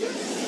Yes.